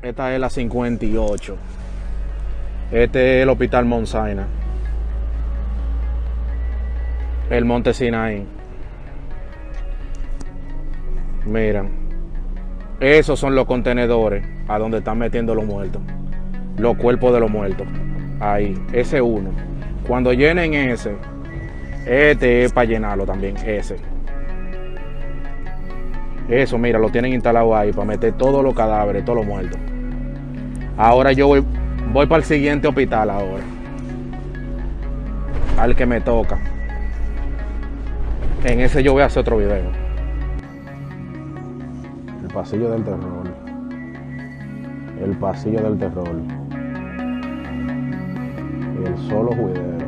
Esta es la 58. Este es el Hospital Monsaina. El Monte Sinai. Miren. Esos son los contenedores a donde están metiendo los muertos. Los cuerpos de los muertos. Ahí. Ese uno. Cuando llenen ese, este es para llenarlo también. Ese. Eso, mira, lo tienen instalado ahí para meter todos los cadáveres, todos los muertos. Ahora yo voy, voy para el siguiente hospital ahora. Al que me toca. En ese yo voy a hacer otro video. El pasillo del terror. El pasillo del terror. El solo juidero.